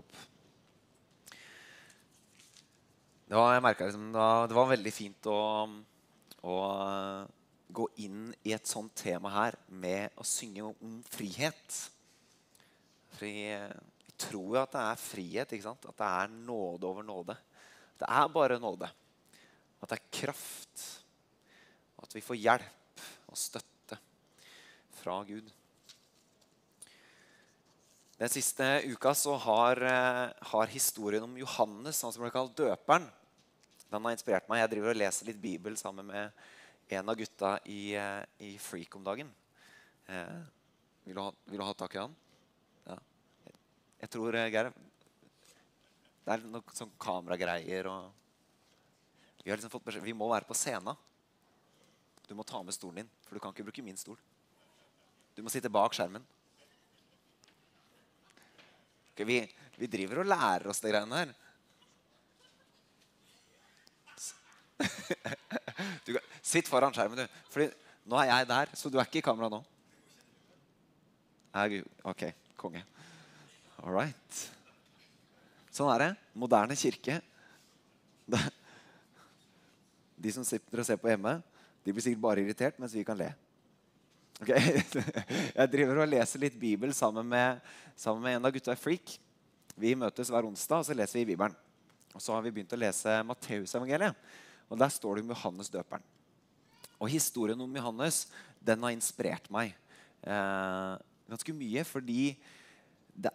opp. Det var, liksom, det, var, veldig fint å, å eh, gå inn i et sånt tema her med å synge om frihet. For jeg, jeg tror jo at det er frihet, at det er nåde over nåde. Det er bare nåde. At det er kraft. At vi får hjelp og støtte fra Gud. Den siste uka så har, eh, har, historien om Johannes, han som ble kalt døperen, den har inspirert meg. Jeg driver og leser litt Bibel sammen med en av gutta i, eh, i Freak om dagen. Eh, vil, du ha, vil, du ha, tak i han? Ja. Jeg tror, eh, Geir Det er noen sånn kameragreier og Vi har liksom fått Vi må være på scenen. Du må ta med stolen din, for du kan ikke bruke min stol. Du må sitte bak skjermen. Vi, vi, driver og lærer oss de greiene her. Du, sitt foran skjermen, du. Fordi nå er jeg der, så du er ikke i kamera nå. Ok, konge. All right. Sånn er det. Moderne kirke. De som sitter og ser på hjemme, de blir sikkert bare irritert, mens vi kan le. Okay. Jeg driver og leser litt Bibel sammen med, sammen med en av gutta i Freak. Vi møtes hver onsdag og så leser vi Bibelen. Og så har vi begynt å lese Matteusevangeliet. Og der står det om Johannes døperen. Og historien om Johannes den har inspirert meg eh, ganske mye. Fordi det,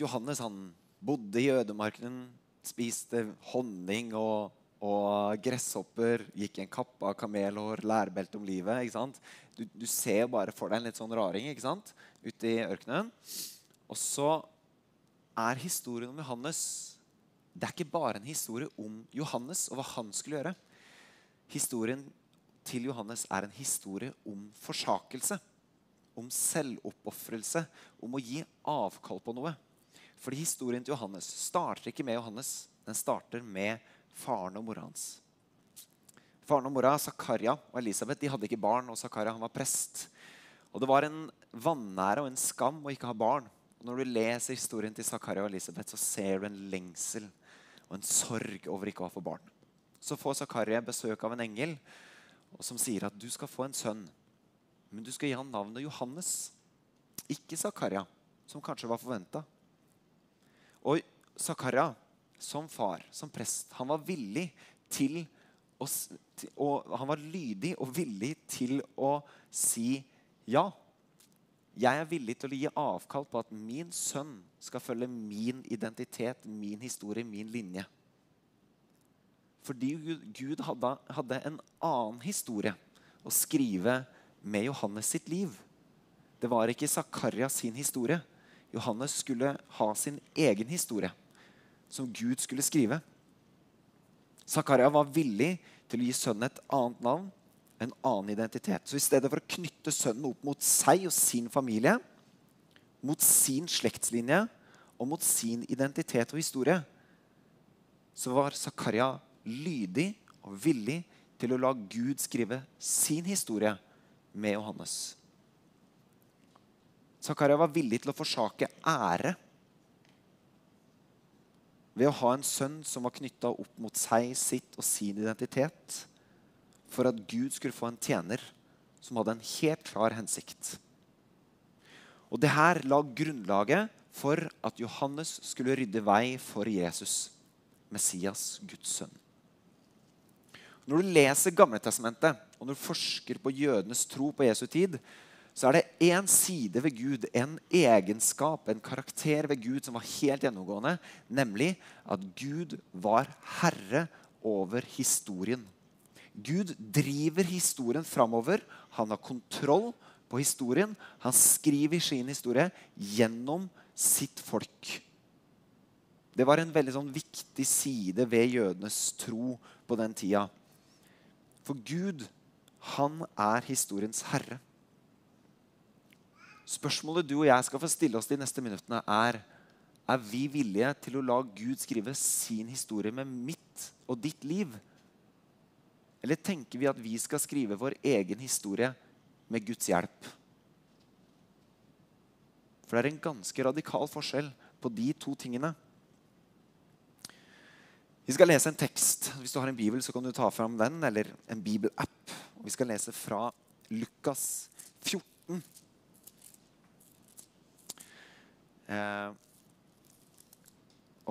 Johannes han bodde i ødemarken, spiste honning og og gresshopper gikk i en kappe av kamelhår, lærbelte om livet. ikke sant? Du, du, ser bare for deg en litt sånn raring ikke sant? ute i ørkenen. Og så er historien om Johannes det er ikke bare en historie om Johannes og hva han skulle gjøre. Historien til Johannes er en historie om forsakelse. Om selvoppofrelse. Om å gi avkall på noe. Fordi historien til Johannes starter ikke med Johannes. Den starter med faren og mora hans. Faren og mora, Zakaria og Elisabeth, de hadde ikke barn, og Zakaria var prest. Og Det var en vanære og en skam å ikke ha barn. Og Når du leser historien til Zakaria og Elisabeth, så ser du en lengsel og en sorg over ikke å fått barn. Så får Zakaria besøk av en engel som sier at du skal få en sønn. Men du skal gi han navnet Johannes, ikke Zakaria, som kanskje var forventa. Og Zakaria som far, som prest, han var villig til å og Han var lydig og villig til å si ja. Jeg er villig til å gi avkall på at min sønn skal følge min identitet, min historie, min linje. Fordi Gud hadde, hadde en annen historie å skrive med Johannes sitt liv. Det var ikke Zakaria sin historie. Johannes skulle ha sin egen historie som Gud skulle skrive. Zakaria var villig til å gi sønnen et annet navn, en annen identitet. Så i stedet for å knytte sønnen opp mot seg og sin familie, mot sin slektslinje og mot sin identitet og historie, så var Zakaria lydig og villig til å la Gud skrive sin historie med Johannes. Zakaria var villig til å forsake ære ved å ha en sønn som var knytta opp mot seg, sitt og sin identitet, for at Gud skulle få en tjener som hadde en helt klar hensikt. Og det her la grunnlaget for at Johannes skulle rydde vei for Jesus, Messias, Guds sønn. Når du leser Gamletestamentet, og når du forsker på jødenes tro på Jesu tid, så er det én side ved Gud, en egenskap, en karakter ved Gud som var helt gjennomgående, nemlig at Gud var herre over historien. Gud driver historien framover. Han har kontroll på historien. Han skriver sin historie gjennom sitt folk. Det var en veldig sånn viktig side ved jødenes tro på den tida. For Gud, han er historiens herre. Spørsmålet du og jeg skal få stille oss de neste minuttene, er er vi villige til å la Gud skrive sin historie med mitt og ditt liv? Eller tenker vi at vi skal skrive vår egen historie med Guds hjelp? For det er en ganske radikal forskjell på de to tingene. Vi skal lese en tekst. Hvis du har en bibel, så kan du ta fram den, eller en bibelapp. Vi skal lese fra Lukas 14. Eh,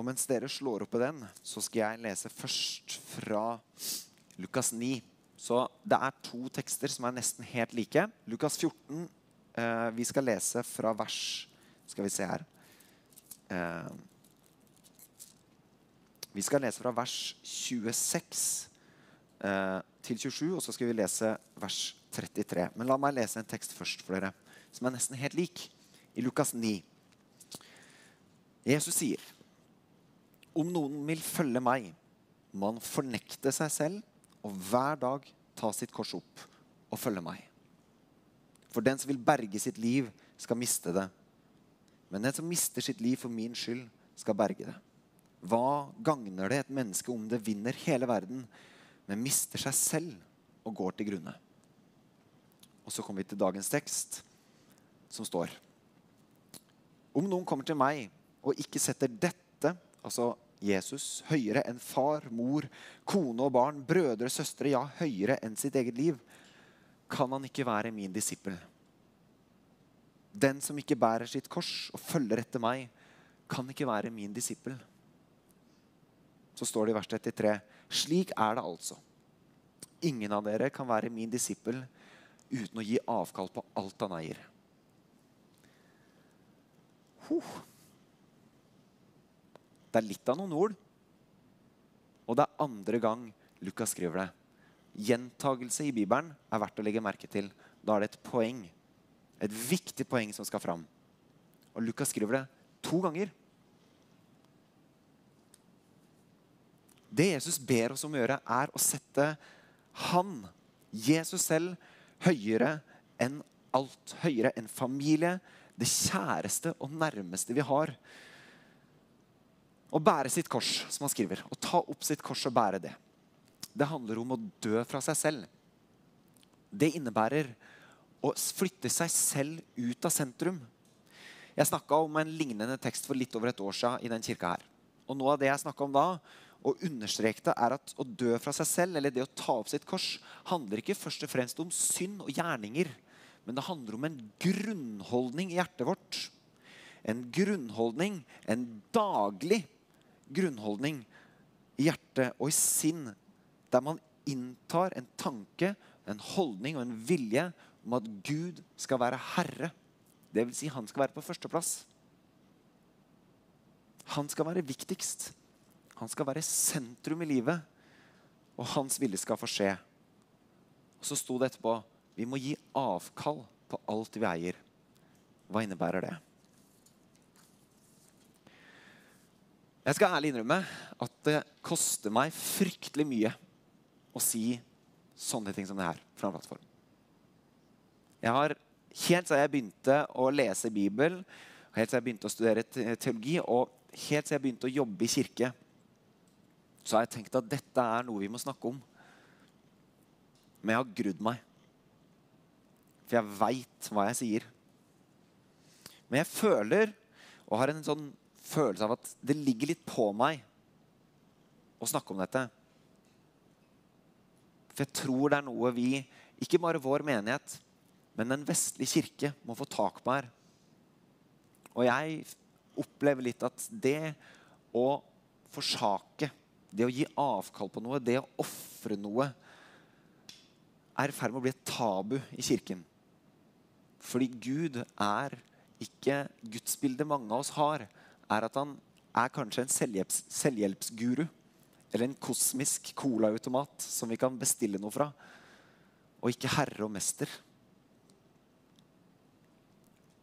og mens dere slår opp i den, så skal jeg lese først fra Lukas 9. Så det er to tekster som er nesten helt like. Lukas 14. Eh, vi skal lese fra vers Skal vi se her. Eh, vi skal lese fra vers 26 eh, til 27, og så skal vi lese vers 33. Men la meg lese en tekst først for dere, som er nesten helt lik. I Lukas 9. Jesus sier, om noen vil følge meg, må han fornekte seg selv og hver dag ta sitt kors opp og følge meg. For den som vil berge sitt liv, skal miste det. Men den som mister sitt liv for min skyld, skal berge det. Hva gagner det et menneske om det vinner hele verden, men mister seg selv og går til grunne? Og så kommer vi til dagens tekst, som står Om noen kommer til meg og ikke setter dette, altså Jesus, høyere enn far, mor, kone og barn, brødre, søstre, ja, høyere enn sitt eget liv, kan han ikke være min disippel. Den som ikke bærer sitt kors og følger etter meg, kan ikke være min disippel. Så står det i vers 33.: Slik er det altså. Ingen av dere kan være min disippel uten å gi avkall på alt han eier. Huh. Det er litt av noen ord. Og det er andre gang Lukas skriver det. Gjentagelse i Bibelen er verdt å legge merke til. Da er det et poeng. Et viktig poeng som skal fram. Og Lukas skriver det to ganger. Det Jesus ber oss om å gjøre, er å sette han, Jesus selv, høyere enn alt. Høyere enn familie, det kjæreste og nærmeste vi har. Å bære sitt kors, som han skriver. Å ta opp sitt kors og bære det. Det handler om å dø fra seg selv. Det innebærer å flytte seg selv ut av sentrum. Jeg snakka om en lignende tekst for litt over et år siden i den kirka her. Og noe av det jeg snakka om da, og understrekte, er at å dø fra seg selv, eller det å ta opp sitt kors, handler ikke først og fremst om synd og gjerninger, men det handler om en grunnholdning i hjertet vårt. En grunnholdning, en daglig grunnholdning i hjerte og i sinn, der man inntar en tanke, en holdning og en vilje om at Gud skal være herre. Det vil si, han skal være på førsteplass. Han skal være viktigst. Han skal være sentrum i livet. Og hans vilje skal få skje. Og så sto det etterpå vi må gi avkall på alt vi eier. Hva innebærer det? Jeg skal ærlig innrømme at det koster meg fryktelig mye å si sånne ting som det her fra en plattform. Jeg har Helt siden jeg begynte å lese Bibelen, helt siden jeg begynte å studere teologi, og helt siden jeg begynte å jobbe i kirke, så har jeg tenkt at dette er noe vi må snakke om. Men jeg har grudd meg. For jeg veit hva jeg sier. Men jeg føler, og har en sånn følelse av at det ligger litt på meg å snakke om dette. For jeg tror det er noe vi, ikke bare vår menighet, men den vestlige kirke må få tak på her. Og jeg opplever litt at det å forsake, det å gi avkall på noe, det å ofre noe, er i ferd med å bli et tabu i kirken. Fordi Gud er ikke gudsbildet mange av oss har er at han er kanskje en selvhjelps, selvhjelpsguru. Eller en kosmisk colaautomat som vi kan bestille noe fra. Og ikke herre og mester.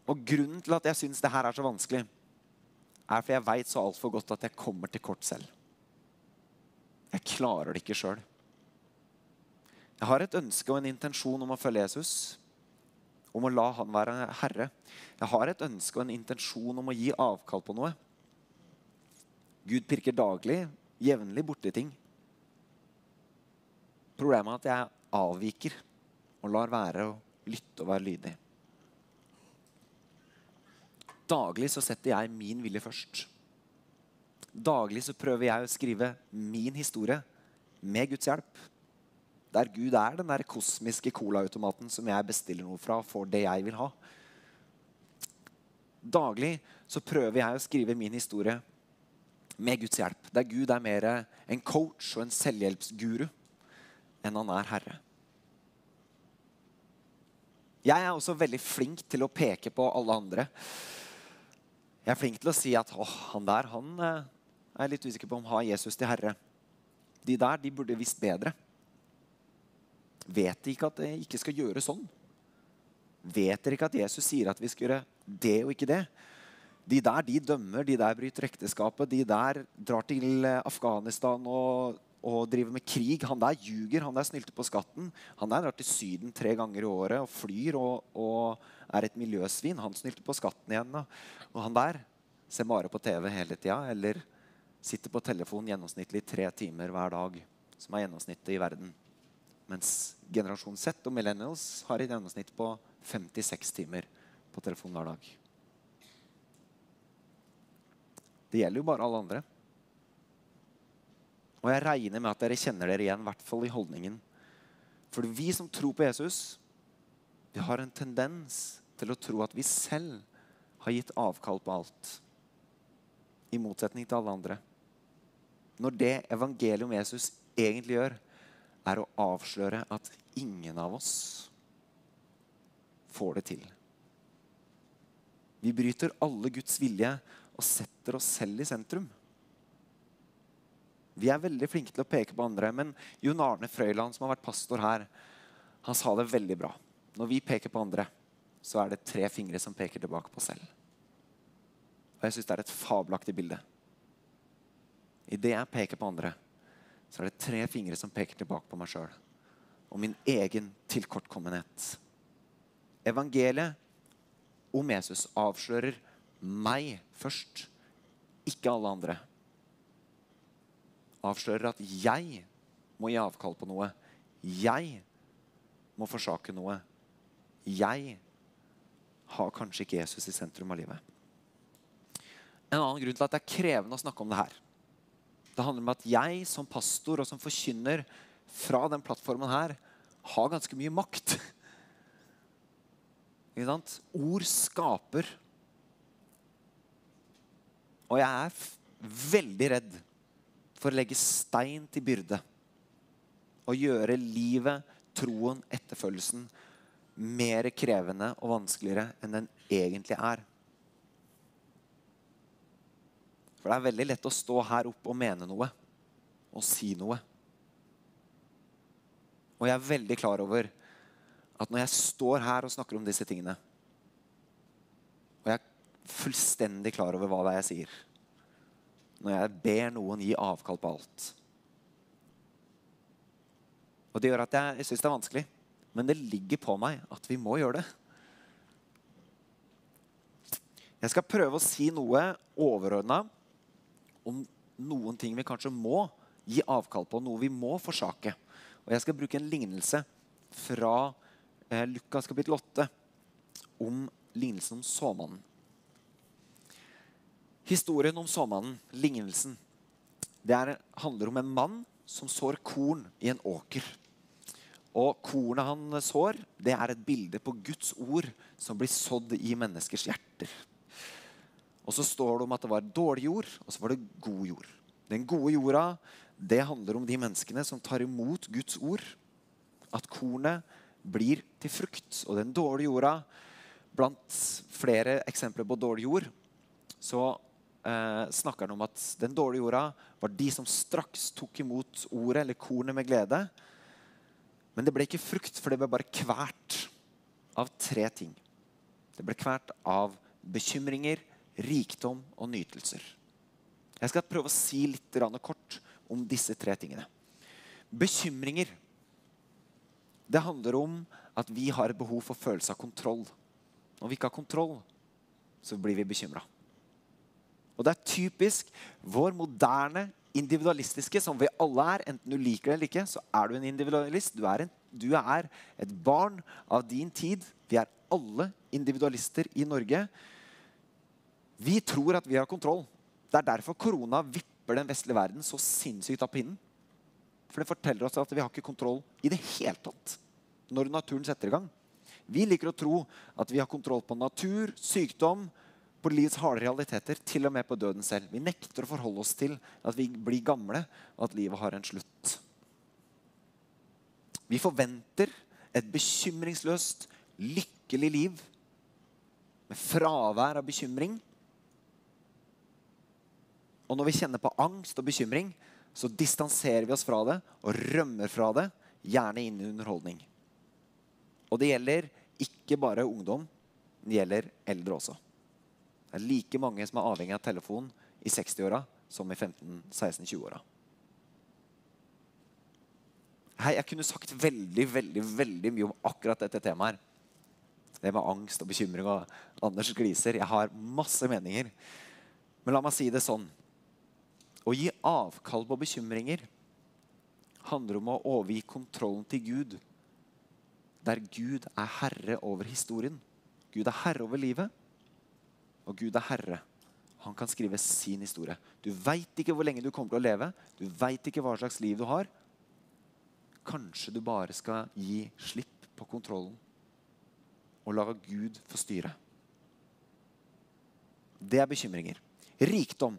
Og Grunnen til at jeg syns det her er så vanskelig, er fordi jeg veit så altfor godt at jeg kommer til kort selv. Jeg klarer det ikke sjøl. Jeg har et ønske og en intensjon om å følge Jesus om å la han være herre. Jeg har et ønske og en intensjon om å gi avkall på noe. Gud pirker daglig, jevnlig borti ting. Problemet er at jeg avviker og lar være å lytte og være lydig. Daglig så setter jeg min vilje først. Daglig så prøver jeg å skrive min historie med Guds hjelp. Der Gud er den der kosmiske colaautomaten som jeg bestiller noe fra for det jeg vil ha. Daglig så prøver jeg å skrive min historie med Guds hjelp. Der Gud er mer en coach og en selvhjelpsguru enn han er herre. Jeg er også veldig flink til å peke på alle andre. Jeg er flink til å si at han der han eh, er litt usikker på om har Jesus til herre. De der de burde visst bedre. Vet de ikke at de ikke skal gjøre sånn? Vet dere ikke at Jesus sier at vi skal gjøre det og ikke det? De der de dømmer, de der bryter ekteskapet, de der drar til Afghanistan og og driver med krig. Han der ljuger, han der snylter på skatten. Han der drar til Syden tre ganger i året og flyr og, og er et miljøsvin. Han snylter på skatten igjen. Og han der ser bare på TV hele tida eller sitter på telefon gjennomsnittlig tre timer hver dag, som er gjennomsnittet i verden. Mens generasjon Z og millennials har et gjennomsnitt på 56 timer på telefon hver dag. Det gjelder jo bare alle andre. Og jeg regner med at dere kjenner dere igjen, i hvert fall i holdningen. For vi som tror på Jesus, vi har en tendens til å tro at vi selv har gitt avkall på alt. I motsetning til alle andre. Når det evangeliet om Jesus egentlig gjør, er å avsløre at ingen av oss får det til. Vi bryter alle Guds vilje og setter oss selv i sentrum. Vi er veldig flinke til å peke på andre. Men Jon Arne Frøyland, som har vært pastor her, han sa det veldig bra. Når vi peker på andre, så er det tre fingre som peker tilbake på selv. Og jeg syns det er et fabelaktig bilde. Idet jeg peker på andre, så er det tre fingre som peker tilbake på meg sjøl. Og min egen tilkortkommenhet. Evangeliet om Jesus avslører meg først, ikke alle andre avslører at jeg må gi avkall på noe. Jeg må forsake noe. Jeg har kanskje ikke Jesus i sentrum av livet. En annen grunn til at det er krevende å snakke om det her, det handler om at jeg som pastor og som forkynner fra den plattformen her har ganske mye makt. Ord skaper. Og jeg er veldig redd for å legge stein til byrde og gjøre livet, troen, etterfølgelsen mer krevende og vanskeligere enn den egentlig er. For det er veldig lett å stå her oppe og mene noe og si noe. Og jeg er veldig klar over at når jeg står her og snakker om disse tingene, og jeg er fullstendig klar over hva det er jeg sier når jeg ber noen gi avkall på alt. Og Det gjør at jeg, jeg syns det er vanskelig, men det ligger på meg at vi må gjøre det. Jeg skal prøve å si noe overordna om noen ting vi kanskje må gi avkall på, noe vi må forsake. Og Jeg skal bruke en lignelse fra eh, Lukas kapittel 8 om lignelsen om såmannen. Historien om såmannen, lignelsen, det er, handler om en mann som sår korn i en åker. Og kornet han sår, det er et bilde på Guds ord som blir sådd i menneskers hjerter. Og så står det om at det var dårlig jord, og så var det god jord. Den gode jorda det handler om de menneskene som tar imot Guds ord. At kornet blir til frukt. Og den dårlige jorda, blant flere eksempler på dårlig jord, så eh, snakker han om at den dårlige jorda var de som straks tok imot ordet eller kornet med glede. Men det ble ikke frukt, for det ble bare kvært av tre ting. Det ble kvært av bekymringer, rikdom og nytelser. Jeg skal prøve å si litt kort om disse tre tingene. Bekymringer. Det handler om at vi har behov for følelse av kontroll. Når vi ikke har kontroll, så blir vi bekymra. Og det er typisk vår moderne individualistiske, som vi alle er. Enten du liker det eller ikke, så er du en individualist. Du er, en, du er et barn av din tid. Vi er alle individualister i Norge. Vi tror at vi har kontroll. Det er derfor korona vipper den vestlige verden så sinnssykt av pinnen. For det forteller oss at vi har ikke kontroll i det hele tatt når naturen setter i gang. Vi liker å tro at vi har kontroll på natur, sykdom, på livets harde realiteter, til og med på døden selv. Vi nekter å forholde oss til at vi blir gamle, og at livet har en slutt. Vi forventer et bekymringsløst, lykkelig liv med fravær av bekymring. Og når vi kjenner på angst og bekymring, så distanserer vi oss fra det og rømmer fra det, gjerne inn i underholdning. Og det gjelder ikke bare ungdom, det gjelder eldre også. Det er like mange som er avhengig av telefon i 60-åra som i 15-16-20-åra. Jeg kunne sagt veldig veldig, veldig mye om akkurat dette temaet. Det med angst og bekymring og Anders gliser. Jeg har masse meninger. Men la meg si det sånn. Å gi avkall på bekymringer handler om å overgi kontrollen til Gud der Gud er herre over historien. Gud er herre over livet, og Gud er herre. Han kan skrive sin historie. Du veit ikke hvor lenge du kommer til å leve. Du veit ikke hva slags liv du har. Kanskje du bare skal gi slipp på kontrollen og la Gud få styre. Det er bekymringer. Rikdom.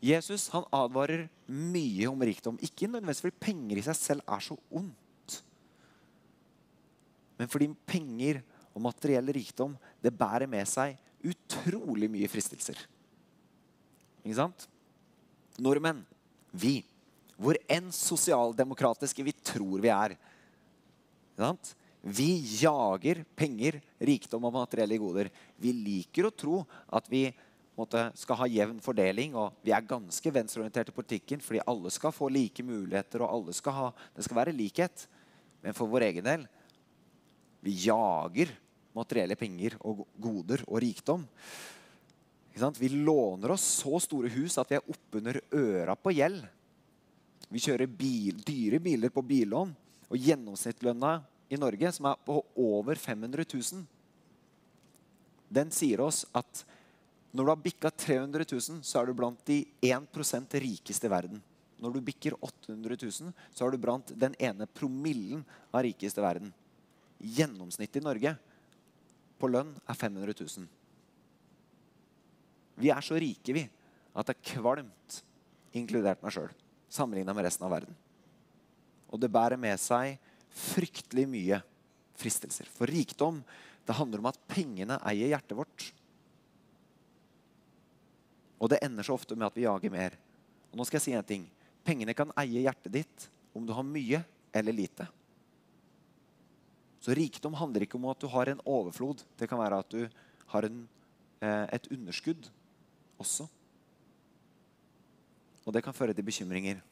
Jesus han advarer mye om rikdom. Ikke nødvendigvis fordi penger i seg selv er så ondt men fordi penger og materiell rikdom det bærer med seg utrolig mye fristelser. Ikke sant? Nordmenn, vi, hvor enn sosialdemokratiske vi tror vi er? Vi jager penger, rikdom og materielle goder. Vi liker å tro at vi måtte, skal ha jevn fordeling, og vi er ganske venstreorienterte i politikken fordi alle skal få like muligheter, og alle skal ha, det skal være likhet. Men for vår egen del vi jager materielle penger og goder og rikdom. Vi låner oss så store hus at vi er oppunder øra på gjeld. Vi kjører bil, dyre biler på billån. Og gjennomsnittslønna i Norge, som er på over 500 000, den sier oss at når du har bikka 300 000, så er du blant de 1% rikeste i verden. Når du bikker 800 000, så er du blant den ene promillen av rikeste i verden. Gjennomsnittet i Norge på lønn er 500 000. Vi er så rike, vi, at det er kvalmt, inkludert meg sjøl, sammenligna med resten av verden. Og det bærer med seg fryktelig mye fristelser. For rikdom det handler om at pengene eier hjertet vårt. Og det ender så ofte med at vi jager mer. Og nå skal jeg si en ting. Pengene kan eie hjertet ditt om du har mye eller lite. Så rikdom handler ikke om at du har en overflod. Det kan være at du har en, eh, et underskudd også. Og det kan føre til bekymringer.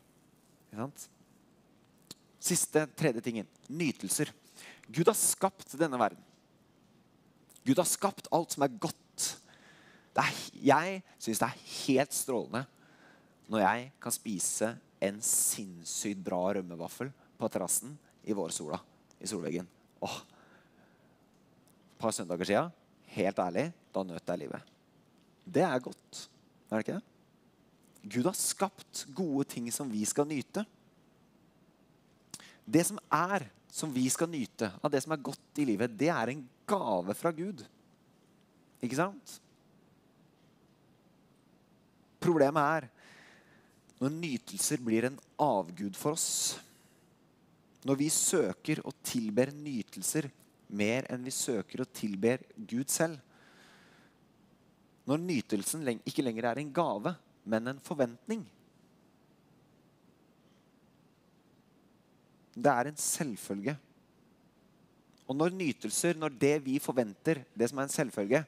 Siste, tredje tingen. Nytelser. Gud har skapt denne verden. Gud har skapt alt som er godt. Er, jeg syns det er helt strålende når jeg kan spise en sinnssykt bra rømmevaffel på terrassen i vårsola i solveggen. Åh, et par søndager siden, helt ærlig, da nøt jeg livet. Det er godt, er det ikke det? Gud har skapt gode ting som vi skal nyte. Det som er, som vi skal nyte, av det som er godt i livet, det er en gave fra Gud. Ikke sant? Problemet er når nytelser blir en avgud for oss. Når vi søker og tilber nytelser mer enn vi søker og tilber Gud selv. Når nytelsen ikke lenger er en gave, men en forventning. Det er en selvfølge. Og når nytelser, når det vi forventer, det som er en selvfølge,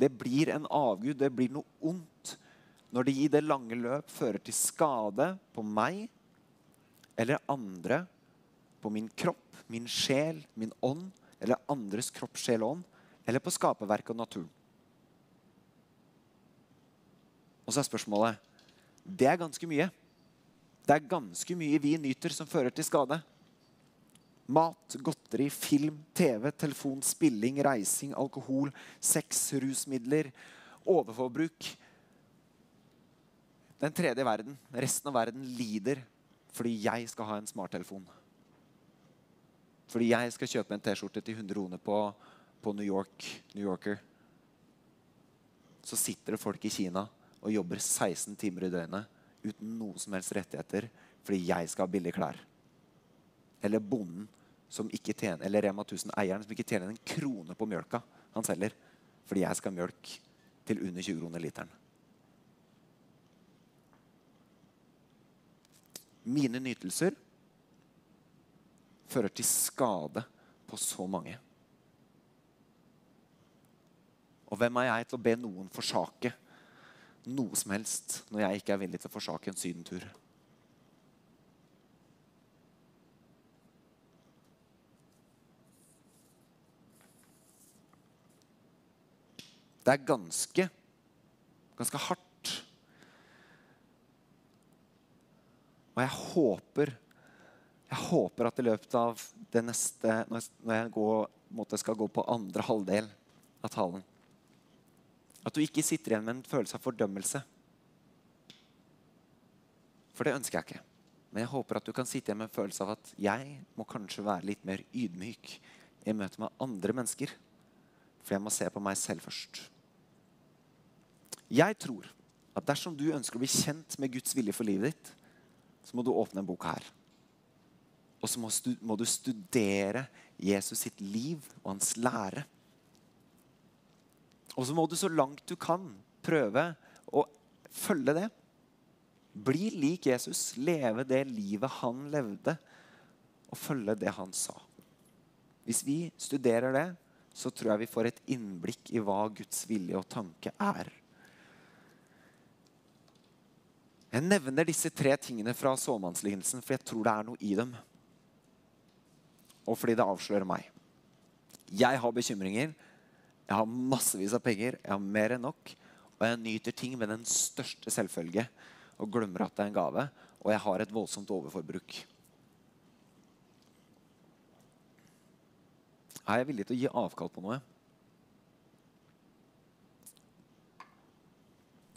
det blir en avgud, det blir noe ondt, når det i det lange løp fører til skade på meg eller andre på min kropp, min sjel, min ånd, eller andres kropp, sjel og ånd, eller på skaperverket og naturen. Og så er spørsmålet Det er ganske mye. Det er ganske mye vi nyter som fører til skade. Mat, godteri, film, TV, telefon, spilling, reising, alkohol, sex, rusmidler overforbruk. Den tredje verden, resten av verden, lider fordi jeg skal ha en smarttelefon. Fordi jeg skal kjøpe en T-skjorte til 100 kroner på, på New York, New Yorker. Så sitter det folk i Kina og jobber 16 timer i døgnet uten noen som helst rettigheter fordi jeg skal ha billige klær. Eller bonden som ikke tjener, eller Rema 1000-eieren som ikke tjener en krone på mjølka han selger fordi jeg skal ha mjølk til under 20 kroner literen. Mine nytelser fører til skade på så mange. Og hvem er jeg til å be noen forsake noe som helst når jeg ikke er villig til å forsake en sydentur? Det er ganske, ganske hardt. Og jeg håper jeg håper at i løpet av det neste Når jeg går, skal gå på andre halvdel av talen At du ikke sitter igjen med en følelse av fordømmelse. For det ønsker jeg ikke. Men jeg håper at du kan sitte igjen med en følelse av at jeg må kanskje være litt mer ydmyk i møte med andre mennesker. For jeg må se på meg selv først. Jeg tror at dersom du ønsker å bli kjent med Guds vilje for livet ditt, så må du åpne en bok her. Og så må, du studere Jesus sitt liv og hans lære. Og så må du så langt du kan prøve å følge det. Bli lik Jesus, leve det livet han levde, og følge det han sa. Hvis vi studerer det, så tror jeg vi får et innblikk i hva Guds vilje og tanke er. Jeg nevner disse tre tingene fra såmannslignelsen, for jeg tror det er noe i dem. Og fordi det avslører meg. Jeg har bekymringer. Jeg har massevis av penger. Jeg har mer enn nok. Og jeg nyter ting med den største selvfølge og glemmer at det er en gave. Og jeg har et voldsomt overforbruk. Er jeg villig til å gi avkall på noe?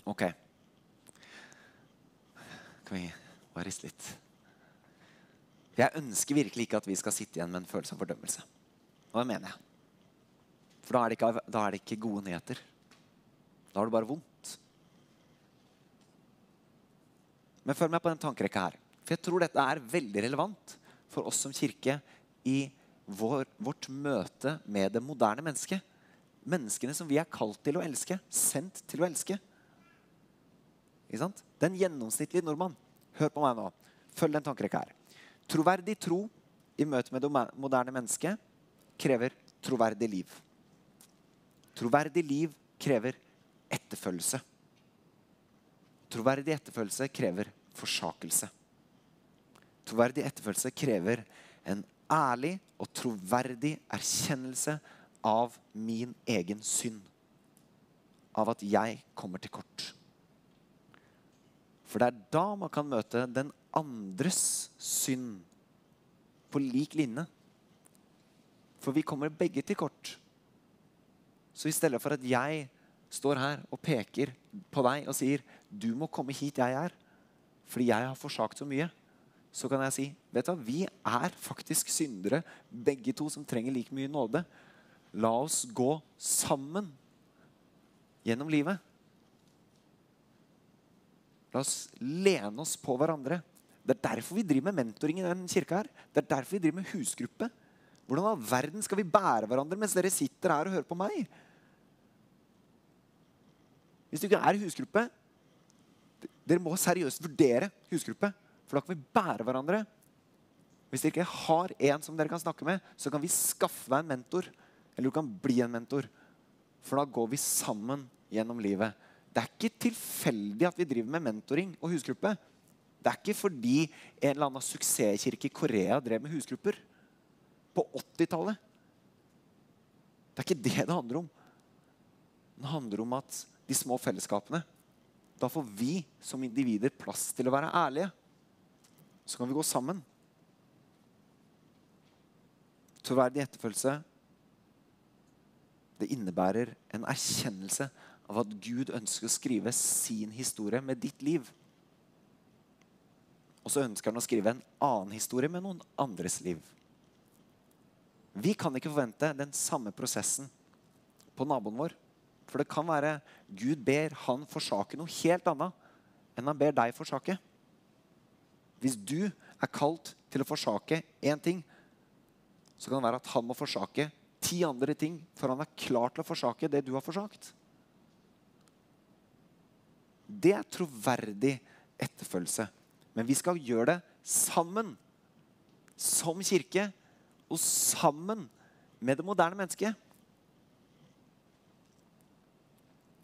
Ok. Kan vi bare riste litt? Jeg ønsker virkelig ikke at vi skal sitte igjen med en følelse av fordømmelse. Og det mener jeg. For da er, ikke, da er det ikke gode nyheter. Da har du bare vondt. Men følg meg på den tankerekka her. For jeg tror dette er veldig relevant for oss som kirke i vår, vårt møte med det moderne mennesket. Menneskene som vi er kalt til å elske, sendt til å elske. Den gjennomsnittlige nordmann. Hør på meg nå. Følg den tankerekka her. Troverdig tro i møte med det moderne mennesket krever troverdig liv. Troverdig liv krever etterfølgelse. Troverdig etterfølgelse krever forsakelse. Troverdig etterfølgelse krever en ærlig og troverdig erkjennelse av min egen synd. Av at jeg kommer til kort. For det er da man kan møte den andres synd på lik linje. For vi kommer begge til kort. Så i stedet for at jeg står her og peker på deg og sier du må komme hit jeg er, fordi jeg har forsagt så mye, så kan jeg si vet du, vi er faktisk syndere, begge to som trenger like mye nåde. La oss gå sammen gjennom livet. La oss lene oss på hverandre. Det er derfor vi driver med mentoring i den kirka. her. Det er derfor vi driver med husgruppe. Hvordan all verden skal vi bære hverandre mens dere sitter her og hører på meg? Hvis du ikke er husgruppe Dere må seriøst vurdere husgruppe. For da kan vi bære hverandre. Hvis dere ikke har en som dere kan snakke med, så kan vi skaffe deg en mentor. Eller du kan bli en mentor. For da går vi sammen gjennom livet. Det er ikke tilfeldig at vi driver med mentoring og husgruppe. Det er ikke fordi en eller annen suksesskirke i Korea drev med husgrupper på 80-tallet. Det er ikke det det handler om. Det handler om at de små fellesskapene Da får vi som individer plass til å være ærlige. Så kan vi gå sammen. Troverdig etterfølgelse det innebærer en erkjennelse av at Gud ønsker å skrive sin historie med ditt liv. Og så ønsker han å skrive en annen historie med noen andres liv. Vi kan ikke forvente den samme prosessen på naboen vår. For det kan være Gud ber han forsake noe helt annet enn han ber deg forsake. Hvis du er kalt til å forsake én ting, så kan det være at han må forsake ti andre ting før han er klar til å forsake det du har forsakt. Det er troverdig etterfølgelse. Men vi skal gjøre det sammen. Som kirke og sammen med det moderne mennesket.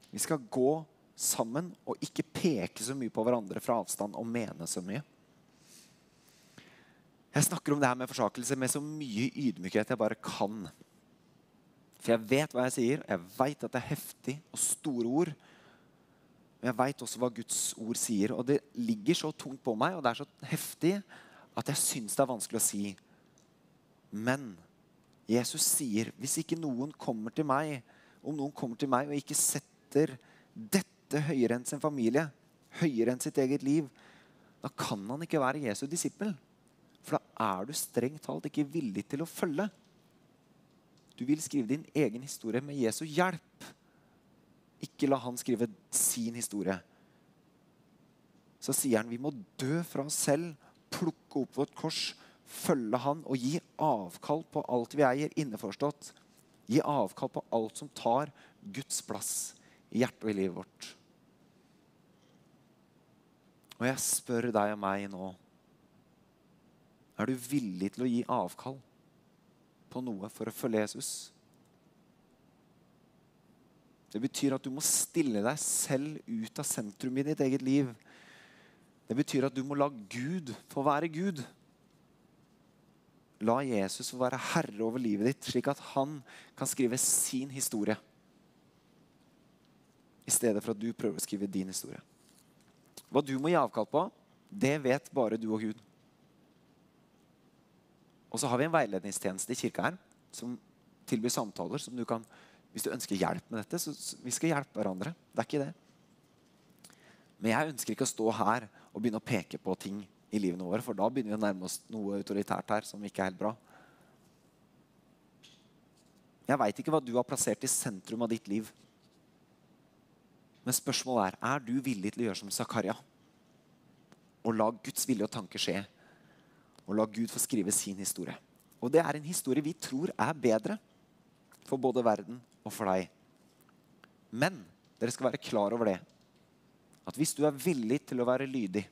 Vi skal gå sammen og ikke peke så mye på hverandre fra avstand og mene så mye. Jeg snakker om det her med forsakelse med så mye ydmykhet jeg bare kan. For jeg vet hva jeg sier, og jeg veit at det er heftig og store ord. Men jeg veit også hva Guds ord sier. Og det ligger så tungt på meg, og det er så heftig, at jeg syns det er vanskelig å si. Men Jesus sier, hvis ikke noen kommer til meg, om noen kommer til meg og ikke setter dette høyere enn sin familie, høyere enn sitt eget liv, da kan han ikke være Jesu disippel. For da er du strengt talt ikke villig til å følge. Du vil skrive din egen historie med Jesu hjelp. Ikke la han skrive sin historie. Så sier han vi må dø fra oss selv, plukke opp vårt kors, følge han og gi avkall på alt vi eier, innforstått. Gi avkall på alt som tar Guds plass i hjertet og i livet vårt. Og jeg spør deg og meg nå Er du villig til å gi avkall på noe for å følge Jesus. Det betyr at du må stille deg selv ut av sentrum i ditt eget liv. Det betyr at du må la Gud få være Gud. La Jesus få være herre over livet ditt, slik at han kan skrive sin historie. I stedet for at du prøver å skrive din historie. Hva du må gi avkall på, det vet bare du og Gud. Og så har vi en veiledningstjeneste i kirka her som tilbyr samtaler. som du kan, Hvis du ønsker hjelp med dette, så vi skal hjelpe hverandre. Det er ikke det. Men jeg ønsker ikke å stå her og begynne å peke på ting i livene våre, for da begynner vi å nærme oss noe autoritært her som ikke er helt bra. Jeg veit ikke hva du har plassert i sentrum av ditt liv. Men spørsmålet er er du villig til å gjøre som Zakaria og la Guds vilje og tanke skje og la Gud få skrive sin historie. Og det er en historie vi tror er bedre for både verden og for deg. Men dere skal være klar over det. At hvis du er villig til å være lydig,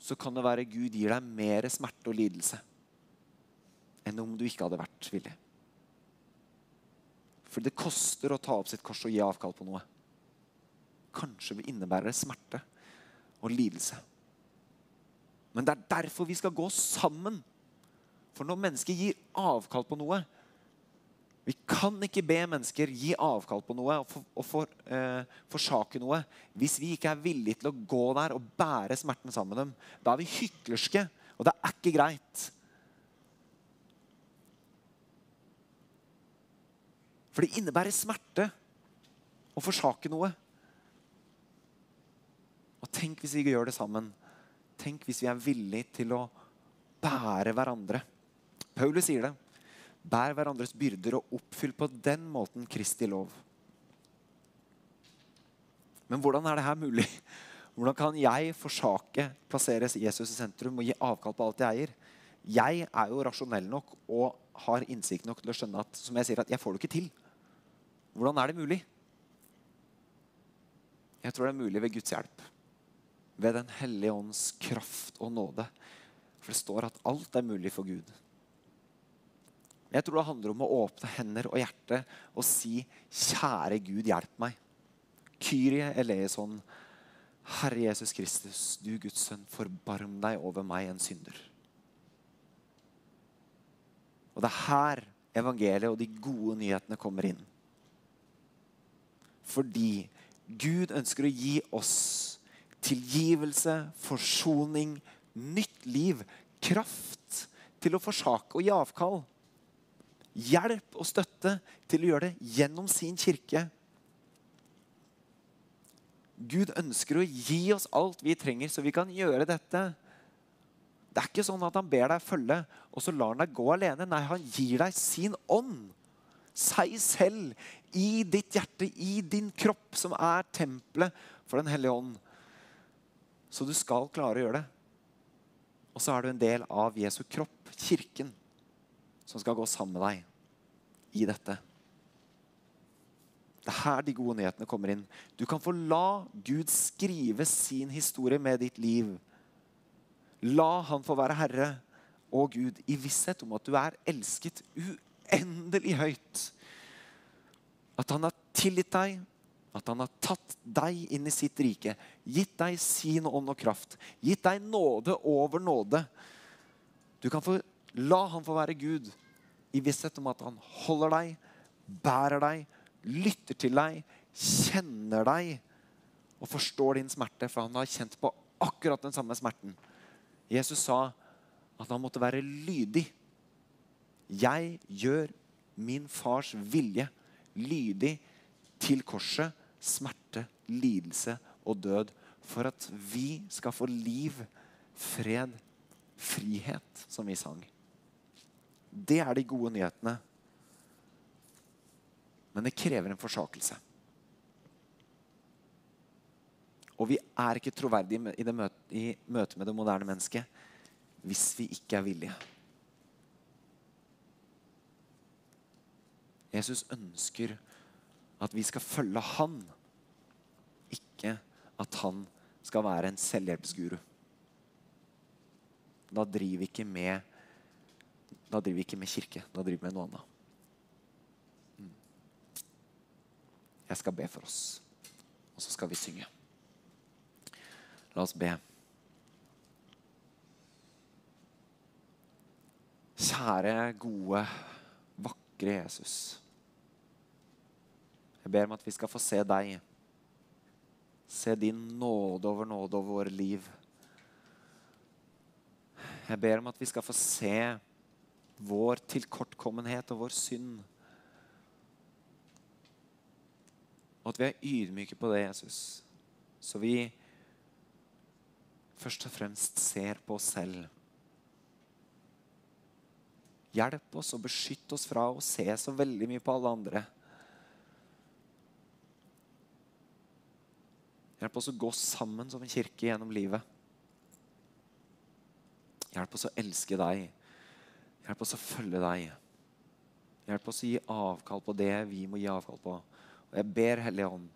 så kan det være Gud gir deg mer smerte og lidelse enn om du ikke hadde vært villig. For det koster å ta opp sitt kors og gi avkall på noe. Kanskje innebærer det smerte og lidelse. Men det er derfor vi skal gå sammen. For når mennesket gir avkall på noe Vi kan ikke be mennesker gi avkall på noe og, for, og for, eh, forsake noe hvis vi ikke er villige til å gå der og bære smerten sammen med dem. Da er vi hyklerske, og det er ikke greit. For det innebærer smerte å forsake noe. Og tenk hvis vi ikke gjør det sammen. Tenk hvis vi er villige til å bære hverandre. Paulus sier det. Bær hverandres byrder og oppfyll på den måten Kristi lov. Men hvordan er det her mulig? Hvordan kan jeg forsake, plassere Jesus i sentrum og gi avkall på alt jeg eier? Jeg er jo rasjonell nok og har innsikt nok til å skjønne at som jeg sier, at jeg får det ikke til. Hvordan er det mulig? Jeg tror det er mulig ved Guds hjelp ved Den hellige ånds kraft og nåde. For det står at alt er mulig for Gud. Jeg tror det handler om å åpne hender og hjerte og si, 'Kjære Gud, hjelp meg'. Kyrie eleison, Herre Jesus Kristus, du Guds sønn, forbarm deg over meg, en synder. Og det er her evangeliet og de gode nyhetene kommer inn. Fordi Gud ønsker å gi oss tilgivelse, forsoning, nytt liv, kraft til å forsake og gi avkall. Hjelp og støtte til å gjøre det gjennom sin kirke. Gud ønsker å gi oss alt vi trenger, så vi kan gjøre dette. Det er ikke sånn at han ber deg følge, og så lar han deg gå alene. Nei, han gir deg sin ånd. Seg selv i ditt hjerte, i din kropp, som er tempelet for Den hellige ånd. Så du skal klare å gjøre det. Og så er du en del av Jesu kropp, kirken, som skal gå sammen med deg i dette. Det er her de gode nyhetene kommer inn. Du kan få la Gud skrive sin historie med ditt liv. La han få være herre og Gud i visshet om at du er elsket uendelig høyt. At han har tilgitt deg, at han har tatt deg inn i sitt rike, gitt deg sin ånd og kraft, gitt deg nåde over nåde. Du kan få la han få være Gud i visshet om at han holder deg, bærer deg, lytter til deg, kjenner deg og forstår din smerte, for han har kjent på akkurat den samme smerten. Jesus sa at han måtte være lydig. Jeg gjør min fars vilje lydig til korset, smerte, lidelse og død, for at vi skal få liv, fred, frihet, som vi sang. Det er de gode nyhetene men det krever en forsakelse. Og vi er ikke troverdige i, møte, i møte med det moderne mennesket hvis vi ikke er villige. Jesus ønsker at vi skal følge han, ikke at han skal være en selvhjelpsguru. Da driver vi ikke med da driver vi ikke med kirke. Da driver vi med noe annet. Jeg skal be for oss, og så skal vi synge. La oss be. Kjære, gode, vakre Jesus. Jeg ber om at vi skal få se deg. Se din nåde over nåde over våre liv. Jeg ber om at vi skal få se vår tilkortkommenhet og vår synd. Og at vi er ydmyke på det, Jesus. Så vi først og fremst ser på oss selv. Hjelp oss og beskytt oss fra å se så veldig mye på alle andre. Hjelp oss å gå sammen som en kirke gjennom livet. Hjelp oss å elske deg. Hjelp oss å følge deg. Hjelp oss å gi avkall på det vi må gi avkall på. Og jeg ber Hellige Ånd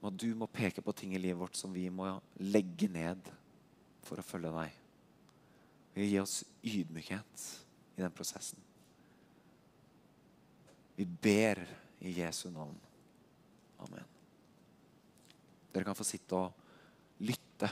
om at du må peke på ting i livet vårt som vi må legge ned for å følge deg. Vi Gi oss ydmykhet i den prosessen. Vi ber i Jesu navn. Amen. Dere kan få sitte og lytte